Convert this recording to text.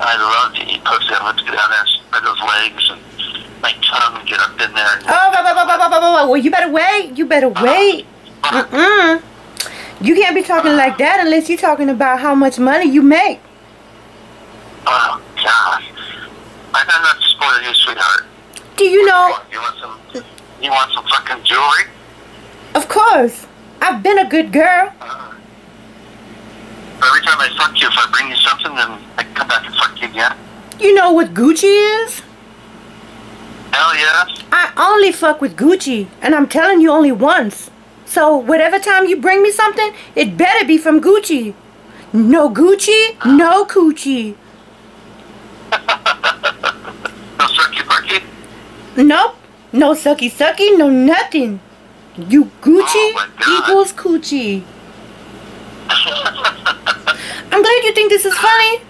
I love to eat pussy. I love to get down there and spread those legs and my tongue and get up in there. And, Oh, blah, blah, blah, blah, blah, blah, blah. well, you better wait. You better wait. Mm-mm. You can't be talking like that unless you're talking about how much money you make. oh, God. I better not spoil you, sweetheart. Do you know? You want some, you want some fucking jewelry? Of course. I've been a good girl. Uh, every time I fuck you, if I bring you something, then I can come back and fuck you again. You know what Gucci is? Hell yeah. I only fuck with Gucci, and I'm telling you only once. So whatever time you bring me something, it better be from Gucci. No Gucci, no coochie. No sucky fucky? Nope. No sucky sucky, no nothing. You Gucci Oh, equals coochie. I'm glad you think this is funny.